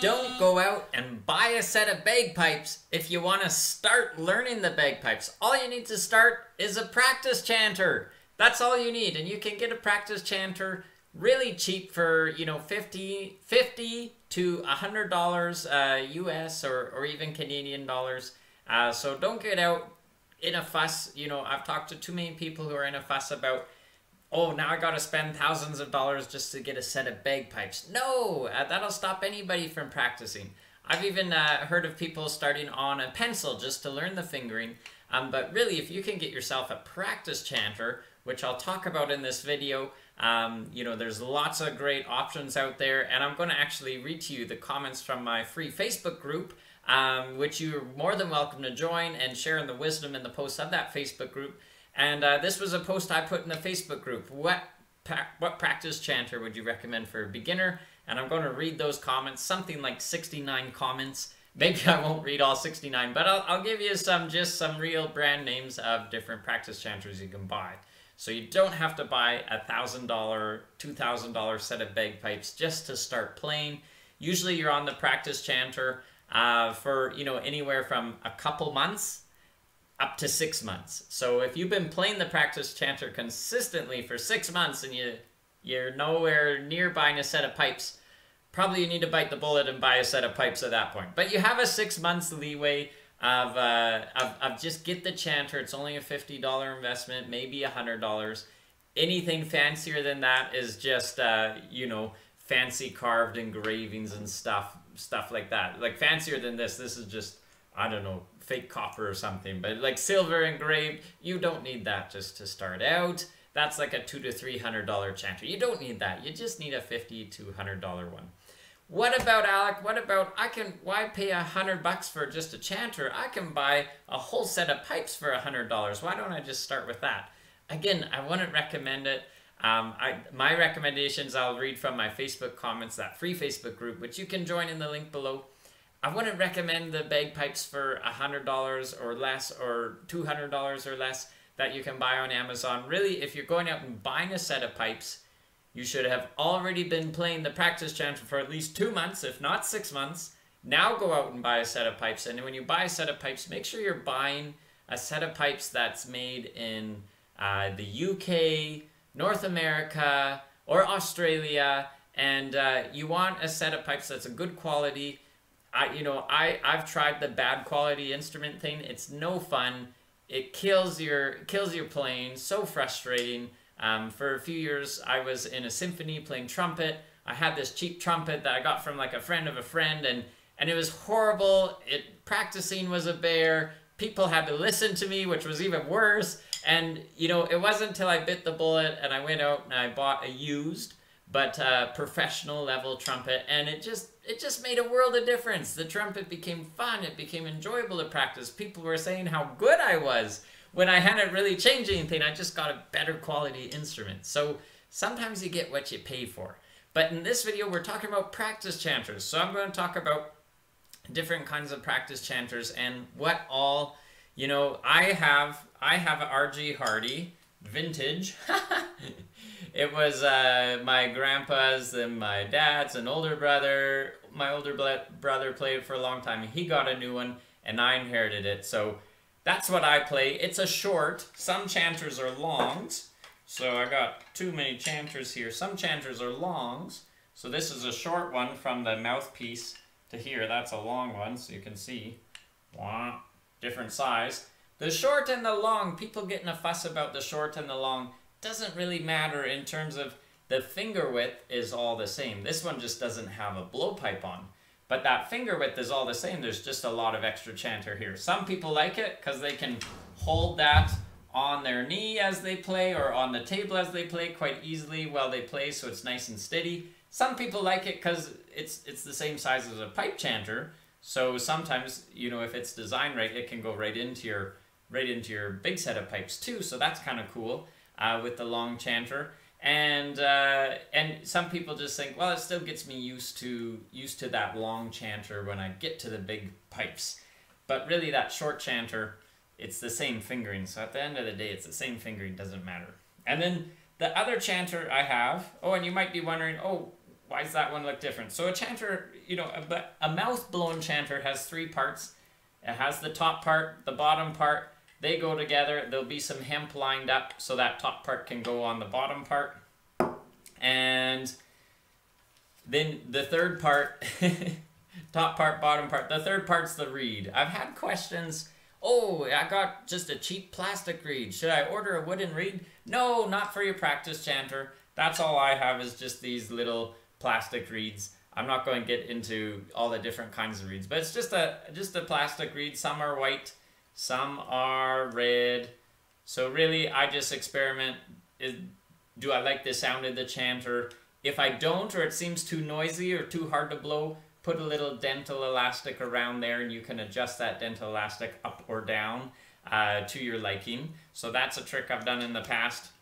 Don't go out and buy a set of bagpipes if you want to start learning the bagpipes. All you need to start is a practice chanter. That's all you need. And you can get a practice chanter really cheap for, you know, 50, 50 to $100 uh, US or, or even Canadian dollars. Uh, so don't get out in a fuss. You know, I've talked to too many people who are in a fuss about oh, now I got to spend thousands of dollars just to get a set of bagpipes. No, uh, that'll stop anybody from practicing. I've even uh, heard of people starting on a pencil just to learn the fingering. Um, but really, if you can get yourself a practice chanter, which I'll talk about in this video, um, you know, there's lots of great options out there. And I'm going to actually read to you the comments from my free Facebook group, um, which you're more than welcome to join and share in the wisdom in the posts of that Facebook group. And uh, this was a post I put in the Facebook group. What what practice chanter would you recommend for a beginner? And I'm going to read those comments, something like 69 comments. Maybe I won't read all 69, but I'll, I'll give you some just some real brand names of different practice chanters you can buy. So you don't have to buy a $1,000, $2,000 set of bagpipes just to start playing. Usually you're on the practice chanter uh, for, you know, anywhere from a couple months up to six months. So if you've been playing the practice chanter consistently for six months and you you're nowhere near buying a set of pipes, probably you need to bite the bullet and buy a set of pipes at that point. But you have a six months leeway of, uh, of, of just get the chanter. It's only a $50 investment, maybe a $100. Anything fancier than that is just, uh, you know, fancy carved engravings and stuff, stuff like that. Like fancier than this, this is just, I don't know, fake copper or something. But like silver engraved, you don't need that just to start out. That's like a two to three hundred dollar chanter. You don't need that. You just need a fifty to hundred dollar one. What about Alec? What about I can why pay a hundred bucks for just a chanter? I can buy a whole set of pipes for a hundred dollars. Why don't I just start with that? Again, I wouldn't recommend it. Um, I, my recommendations I'll read from my Facebook comments, that free Facebook group, which you can join in the link below. I wouldn't recommend the bagpipes for $100 or less or $200 or less that you can buy on Amazon. Really, if you're going out and buying a set of pipes, you should have already been playing the practice chanter for at least two months, if not six months. Now go out and buy a set of pipes. And when you buy a set of pipes, make sure you're buying a set of pipes that's made in uh, the UK, North America, or Australia. And uh, you want a set of pipes that's a good quality I you know I I've tried the bad quality instrument thing. It's no fun. It kills your kills your playing. So frustrating. Um, for a few years, I was in a symphony playing trumpet. I had this cheap trumpet that I got from like a friend of a friend, and and it was horrible. It practicing was a bear. People had to listen to me, which was even worse. And you know, it wasn't until I bit the bullet and I went out and I bought a used but uh, professional level trumpet, and it just it just made a world of difference. The trumpet became fun. It became enjoyable to practice. People were saying how good I was when I hadn't really changed anything. I just got a better quality instrument. So sometimes you get what you pay for. But in this video, we're talking about practice chanters. So I'm going to talk about different kinds of practice chanters and what all, you know, I have, I have RG Hardy vintage. it was uh, my grandpa's and my dad's and older brother. My older brother played for a long time. He got a new one, and I inherited it. So that's what I play. It's a short. Some chanters are longs. So I got too many chanters here. Some chanters are longs. So this is a short one from the mouthpiece to here. That's a long one, so you can see. Different size. The short and the long, people getting a fuss about the short and the long, doesn't really matter in terms of the finger width is all the same. This one just doesn't have a blowpipe on. But that finger width is all the same. There's just a lot of extra chanter here. Some people like it because they can hold that on their knee as they play or on the table as they play quite easily while they play so it's nice and steady. Some people like it because it's, it's the same size as a pipe chanter. So sometimes, you know, if it's designed right, it can go right into your right into your big set of pipes too. So that's kind of cool uh, with the long chanter. And uh, and some people just think, well, it still gets me used to used to that long chanter when I get to the big pipes. But really, that short chanter, it's the same fingering. So at the end of the day, it's the same fingering. Doesn't matter. And then the other chanter I have. Oh, and you might be wondering, oh, why does that one look different? So a chanter, you know, a, a mouth blown chanter has three parts. It has the top part, the bottom part. They go together. There'll be some hemp lined up so that top part can go on the bottom part. And then the third part, top part, bottom part. The third part's the reed. I've had questions. Oh, I got just a cheap plastic reed. Should I order a wooden reed? No, not for your practice chanter. That's all I have is just these little plastic reeds. I'm not going to get into all the different kinds of reeds, but it's just a just a plastic reed. Some are white, some are red. So really, I just experiment. Do I like the sound of the chanter? If I don't, or it seems too noisy or too hard to blow, put a little dental elastic around there, and you can adjust that dental elastic up or down uh, to your liking. So that's a trick I've done in the past.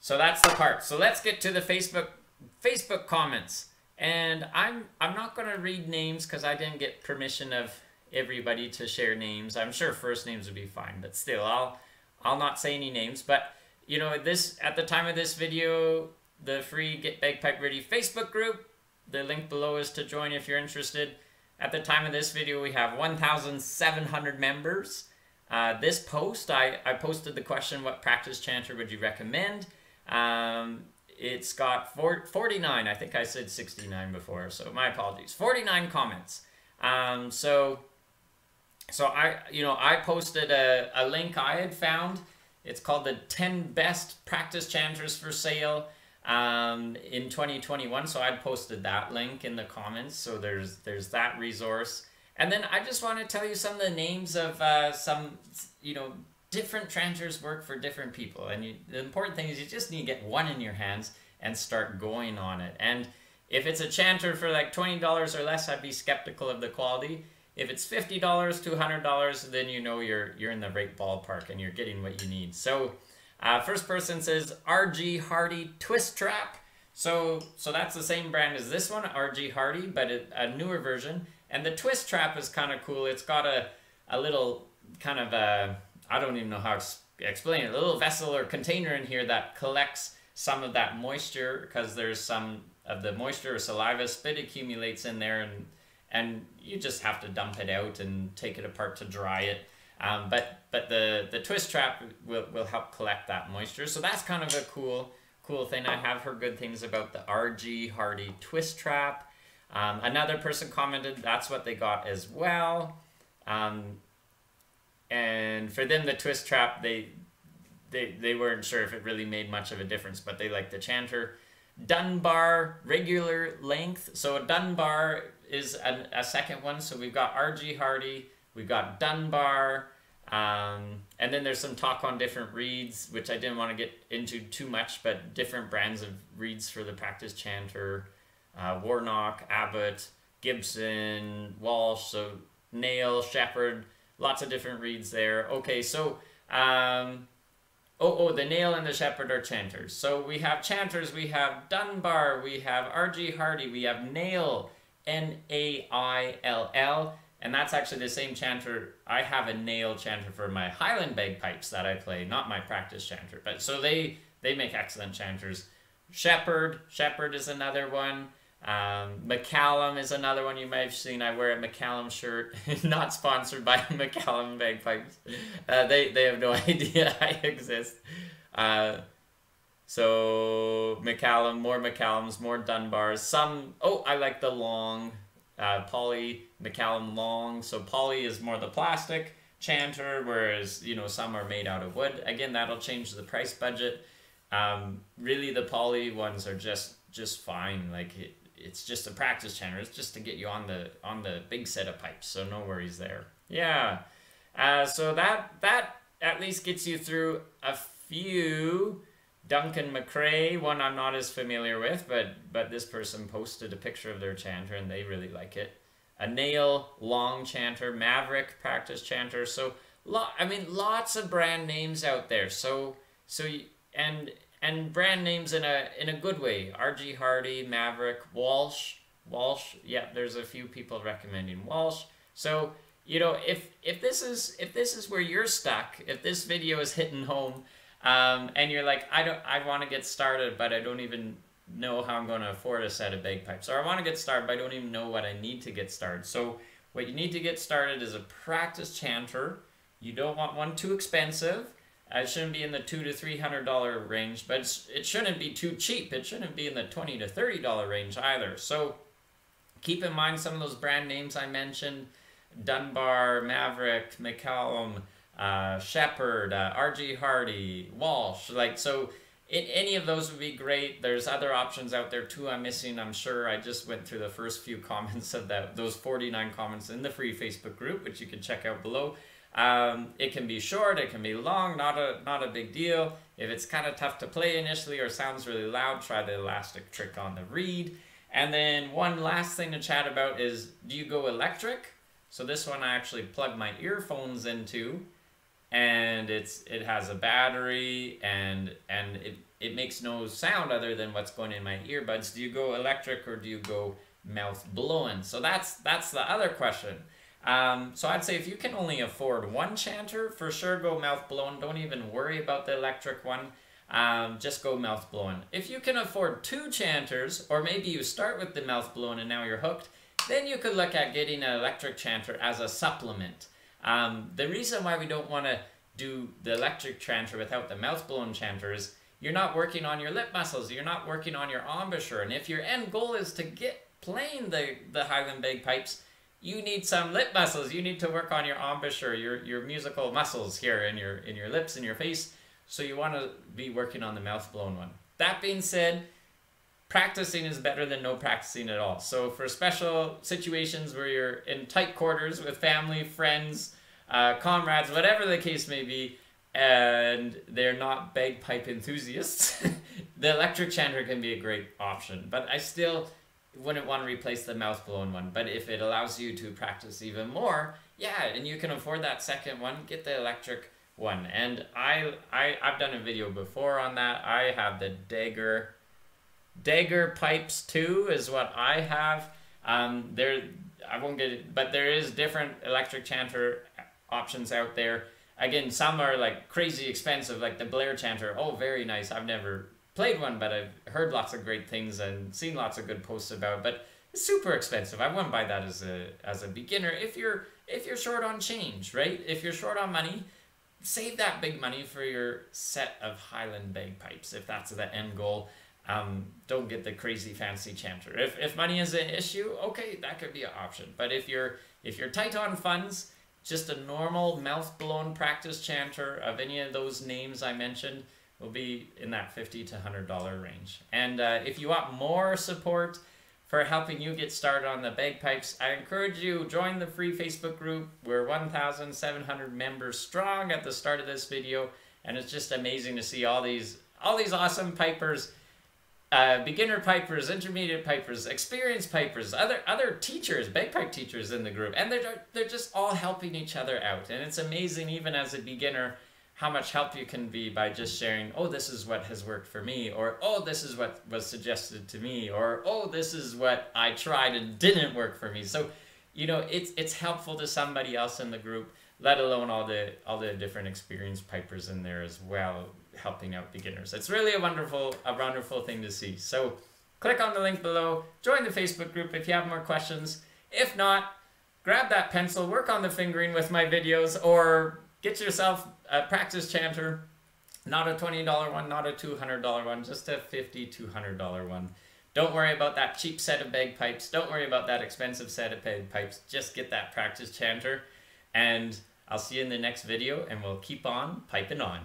So that's the part. So let's get to the Facebook Facebook comments. And I'm I'm not going to read names because I didn't get permission of everybody to share names. I'm sure first names would be fine, but still, I'll I'll not say any names. But you know, this at the time of this video, the free Get Bagpipe Ready Facebook group. The link below is to join if you're interested. At the time of this video, we have 1,700 members. Uh, this post, I, I posted the question, what practice chanter would you recommend? Um, it's got four, 49. I think I said 69 before, so my apologies. 49 comments. Um, so, so I, you know, I posted a, a link I had found. It's called the 10 best practice chanters for sale um, in 2021. So I posted that link in the comments. So there's there's that resource. And then I just want to tell you some of the names of uh, some, you know, different chanters work for different people. And you, the important thing is you just need to get one in your hands and start going on it. And if it's a chanter for like $20 or less, I'd be skeptical of the quality. If it's $50 to $100, then you know you're, you're in the right ballpark and you're getting what you need. So uh, first person says RG Hardy Twist Trap. So, so that's the same brand as this one, RG Hardy, but it, a newer version. And the Twist Trap is kind of cool. It's got a, a little kind of a I don't even know how to explain it. A little vessel or container in here that collects some of that moisture because there's some of the moisture or saliva spit accumulates in there and and you just have to dump it out and take it apart to dry it. Um, but but the the twist trap will, will help collect that moisture. So that's kind of a cool cool thing. I have heard good things about the RG Hardy twist trap. Um, another person commented that's what they got as well. Um, and for them the twist trap they they they weren't sure if it really made much of a difference but they liked the chanter dunbar regular length so a dunbar is a, a second one so we've got rg hardy we've got dunbar um, and then there's some talk on different reeds which i didn't want to get into too much but different brands of reeds for the practice chanter uh, warnock abbott gibson walsh so Naill shepherd lots of different reeds there. Okay, so um, oh oh the Naill and the shepherd are chanters. So we have chanters. We have Dunbar. We have R.G. Hardy. We have Naill. N A I L L. And that's actually the same chanter. I have a Naill chanter for my Highland bagpipes that I play, not my practice chanter. But so they they make excellent chanters. Shepherd, Shepherd is another one. Um, McCallum is another one you may have seen. I wear a McCallum shirt, not sponsored by McCallum Bagpipes. Uh, they, they have no idea I exist. Uh, so McCallum, more McCallums, more Dunbars. Some, oh, I like the long, uh, Poly McCallum long. So Poly is more the plastic chanter, whereas, you know, some are made out of wood. Again, that'll change the price budget. Um, really, the Poly ones are just, just fine. Like, it, it's just a practice chanter. It's just to get you on the on the big set of pipes. So no worries there. Yeah. Uh, so that that at least gets you through a few. Duncan McCrae, one I'm not as familiar with, but but this person posted a picture of their chanter and they really like it. A Naill long chanter, Maverick practice chanter. So lot, I mean, lots of brand names out there. So so and and brand names in a in a good way. RG Hardy, Maverick, Walsh, Walsh. Yeah, there's a few people recommending Walsh. So you know, if if this is if this is where you're stuck, if this video is hitting home, um, and you're like, I don't, I want to get started, but I don't even know how I'm going to afford a set of bagpipes. Or I want to get started, but I don't even know what I need to get started. So what you need to get started is a practice chanter. You don't want one too expensive. It shouldn't be in the two to three hundred dollar range, but it shouldn't be too cheap. It shouldn't be in the twenty to thirty dollar range either. So keep in mind some of those brand names I mentioned: Dunbar, Maverick, McCallum, uh, Shepherd, uh, R.G. Hardy, Walsh. Like so, it, any of those would be great. There's other options out there too. I'm missing. I'm sure. I just went through the first few comments of that. Those 49 comments in the free Facebook group, which you can check out below. Um, it can be short. It can be long. Not a not a big deal. If it's kind of tough to play initially or sounds really loud, try the elastic trick on the reed. And then one last thing to chat about is do you go electric? So this one I actually plug my earphones into and it's it has a battery and and it, it makes no sound other than what's going in my earbuds. Do you go electric or do you go mouth blowing? So that's that's the other question. Um, so I'd say if you can only afford one chanter, for sure go mouth blowing. Don't even worry about the electric one. Um, just go mouth blowing. If you can afford two chanters, or maybe you start with the mouth blowing and now you're hooked, then you could look at getting an electric chanter as a supplement. Um, the reason why we don't want to do the electric chanter without the mouth blown chanter is you're not working on your lip muscles, you're not working on your embouchure. And if your end goal is to get playing the, the Highland bagpipes, you need some lip muscles. You need to work on your embouchure, your, your musical muscles here in your in your lips and your face. So you want to be working on the mouth blown one. That being said, practicing is better than no practicing at all. So for special situations where you're in tight quarters with family, friends, uh, comrades, whatever the case may be, and they're not bagpipe enthusiasts, the electric chanter can be a great option. But I still wouldn't want to replace the mouth blown one. But if it allows you to practice even more, yeah, and you can afford that second one, get the electric one. And I, I I've done a video before on that. I have the Deger Deger pipes too is what I have. Um, there, I won't get it, but there is different electric chanter options out there. Again, some are like crazy expensive, like the Blair chanter. Oh, very nice. I've never played one, but I've heard lots of great things and seen lots of good posts about. But super expensive. I wouldn't buy that as a as a beginner. If you're if you're short on change, right? If you're short on money, save that big money for your set of Highland bagpipes if that's the end goal. Um, don't get the crazy fancy chanter. If, if money is an issue, okay, that could be an option. But if you're if you're tight on funds, just a normal mouth blown practice chanter of any of those names I mentioned will be in that fifty to hundred dollar range. And uh, if you want more support for helping you get started on the bagpipes, I encourage you join the free Facebook group. We're one thousand seven hundred members strong at the start of this video, and it's just amazing to see all these all these awesome pipers uh, beginner pipers, intermediate pipers, experienced pipers, other other teachers, bagpipe teachers in the group, and they're they're just all helping each other out, and it's amazing even as a beginner how much help you can be by just sharing. Oh, this is what has worked for me, or oh, this is what was suggested to me, or oh, this is what I tried and didn't work for me. So, you know, it's it's helpful to somebody else in the group, let alone all the all the different experienced pipers in there as well helping out beginners. It's really a wonderful, a wonderful thing to see. So click on the link below, join the Facebook group if you have more questions. If not, grab that pencil, work on the fingering with my videos, or get yourself a practice chanter. Not a $20 one, not a $200 one, just a $50, $200 one. Don't worry about that cheap set of bagpipes. Don't worry about that expensive set of bagpipes. Just get that practice chanter. And I'll see you in the next video, and we'll keep on piping on.